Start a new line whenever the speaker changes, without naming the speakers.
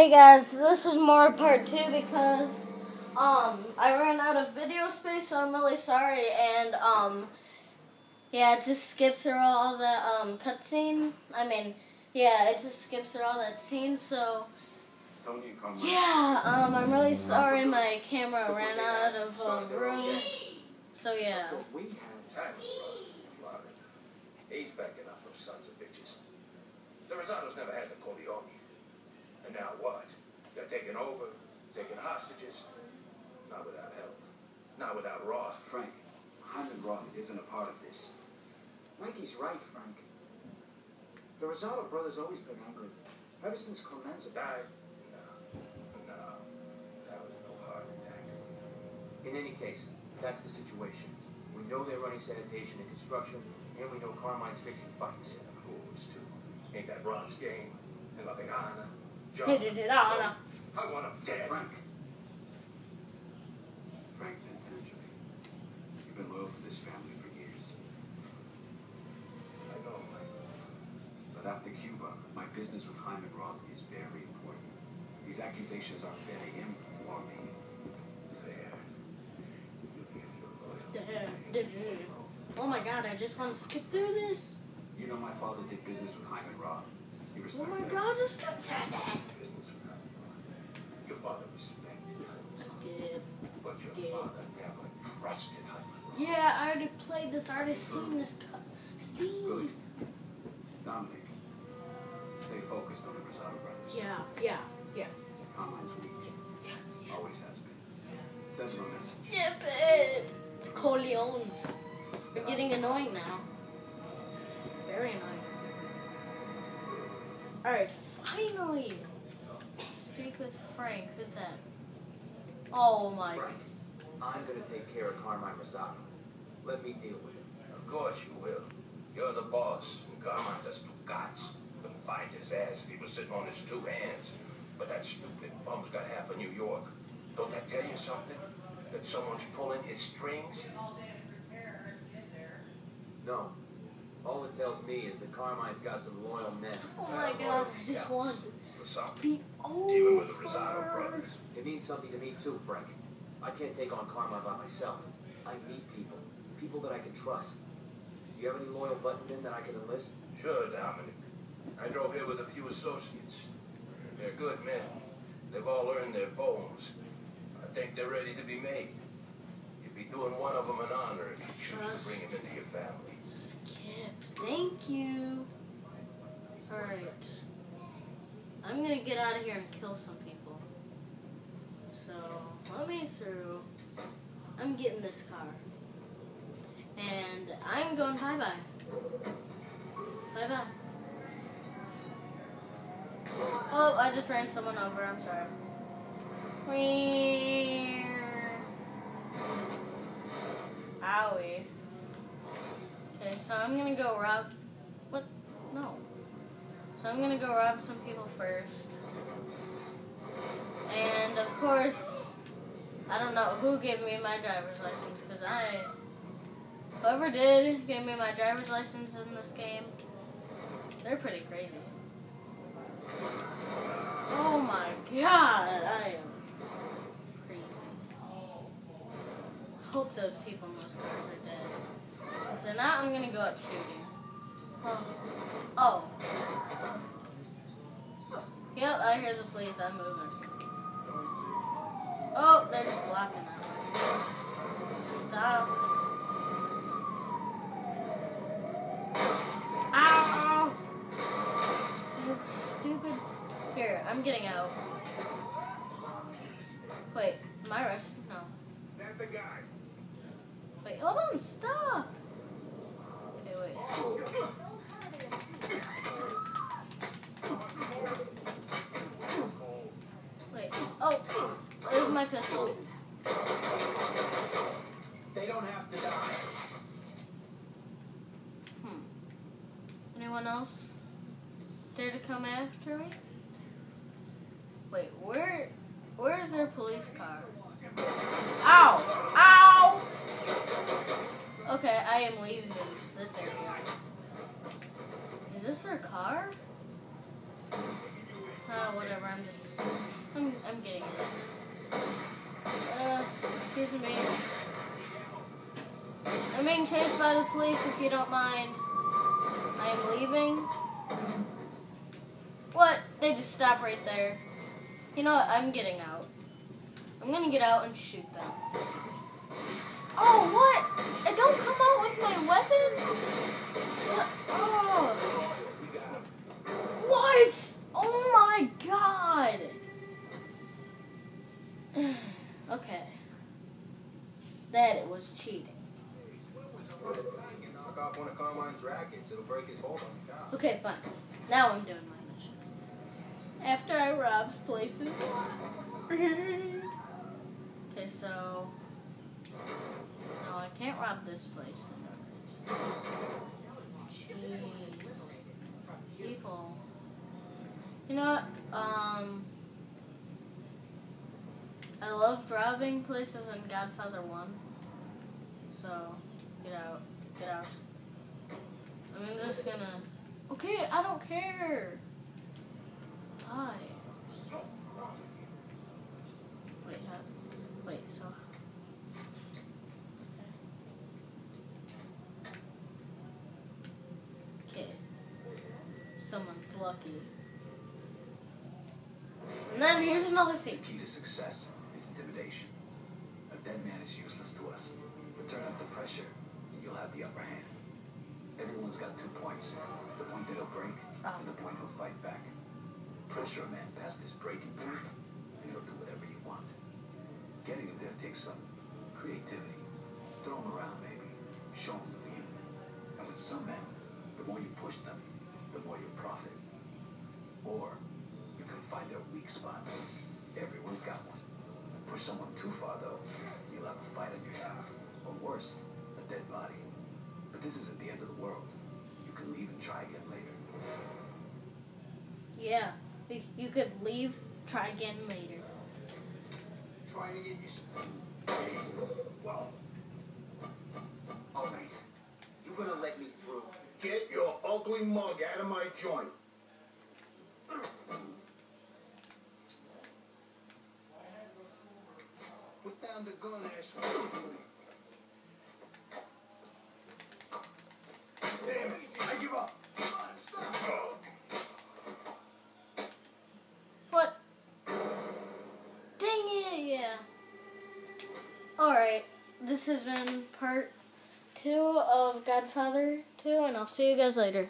Hey guys, this is more part two because um I ran out of video space, so I'm really sorry. And um yeah, it just skips through all the um cutscene. I mean, yeah, it just skips through all that scene. So yeah, um I'm really sorry my camera ran out of um, room. So yeah.
We had time. He's backing up those sons of bitches. The Rosatos never had the Corleone. And now what? They're taking over, taking hostages. Not without help. Not without Roth.
Frank, Hyman Roth isn't a part of this.
Mikey's right, Frank. The Rosato brothers always been angry. Ever since Clemenza
Died? No. No. That was no heart attack.
In any case, that's the situation. We know they're running sanitation and construction, and we know Carmine's fixing fights.
Fools, too. Ain't that Ron's game? And La Vegana? John?
Hit it on.
I want him dead.
Frank. Frank You've been loyal to this family for years.
I know, Michael.
But after Cuba, my business with Hyman Roth is very important. These accusations aren't fair to him or me.
Fair. You give your loyalty.
Oh my god, I just want to skip through this.
You know my father did business with Hyman Roth. You
Oh
respect
my
that?
god, just skip through this.
Business. Your father respected him,
Skip.
but your
Yeah.
father never trusted Hyman.
Yeah, I already played this. I already seen this.
Good. Dominic, stay focused on the Rosato brothers.
Yeah, yeah, yeah.
Carmine's weak. Always has been. Send a message.
Skip it. The Corleones. They're getting annoying now. Very annoying. Alright, finally. Speak with Frank. Who's that? Oh my.
Frank, I'm gonna take care of Carmine Rosato. Let me deal with it.
Of course you will. You're the boss, and Carmine's a Stugatz. Couldn't find his ass if he was sitting on his two hands. But that stupid bum's got half of New York. Don't that tell you something? That someone's pulling his strings?
No. All it tells me is that Carmine's got some loyal men.
Oh my god, I just won.
For something.
Be over.
Even with the Rosato brothers.
It means something to me too, Frank. I can't take on Carmine by myself. I need people. People that I can trust. Do you have any loyal buttonmen that I can enlist?
Sure, Dominic. I drove here with a few associates. They're good men. They've all earned their bones. I think they're ready to be made. You'd be doing one of them an honor if you choose to bring him into your family.
Skip. Thank you. Alright. I'm gonna get out of here and kill some people. So, let me through. I'm getting this car. And I'm going bye bye. Bye bye. Oh, I just ran someone over. I'm sorry. Whee. Owie. Okay, so I'm gonna go rob. What? No. So I'm gonna go rob some people first. And of course, I don't know who gave me my driver's license because I. Whoever did gave me my driver's license in this game, they're pretty crazy. Oh my god, I am crazy. Hope those people in those cars are dead. If they're not, I'm gonna go up shooting. Oh. Oh. Yep, I hear the police. I'm moving. Oh, they're just blocking that. Stop. Ow! You stupid. Here, I'm getting out. Wait, am I arrested? No.
Is that the guy?
Wait, hold on, stop. Okay, wait. Wait. Oh, there's my pistol.
They don't have to die.
Hmm. Anyone else dare to come after me? Wait, where where is their police car? Ow! Ow! Okay, I am leaving this area. Is this their car? oh whatever, I'm just I'm I'm getting it. Uh excuse me. I'm being chased by the police if you don't mind. I'm leaving. What? They just stop right there. You know what? I'm getting out. I'm gonna get out and shoot them. Oh, what? I don't come out with my weapon? Oh. What? Oh my god. okay. That it was cheating.
You knock off one of Carmine's rackets, it'll break his hold on the car.
Okay, fine. Now I'm mission. After I robbed places. okay, so. No, I can't rob this place. Jeez. People. You know what? Um. I loved robbing places in Godfather 1. So, get out. Get out. I'm just gonna. Okay, I don't care. Bye. Wait, how, wait, so. Okay. Someone's lucky. And then here's another
The key to success is intimidation. A dead man is useless to us. But turn up the pressure, and you'll have the upper hand. Everyone's got two points. The point that he'll break, and the Takes some creativity. Throw him around, maybe. Show him the view. And with some men, the more you push them, the more you profit. Or you can find their weak spot. Everyone's got one. Push someone too far, though, you'll have a fight on your hands. Or worse, a dead body. But this isn't the end of the world. You can leave and try again later.
Yeah. You could leave, try again later.
Trying to Jesus. Well, all right.
You gonna let me through?
Get your ugly mug out of my joint. Put down the gun, asshole. Damn it, I give up. Stop.
What? Dang it, yeah. Alright, this has been part two of Godfather 2, and I'll see you guys later.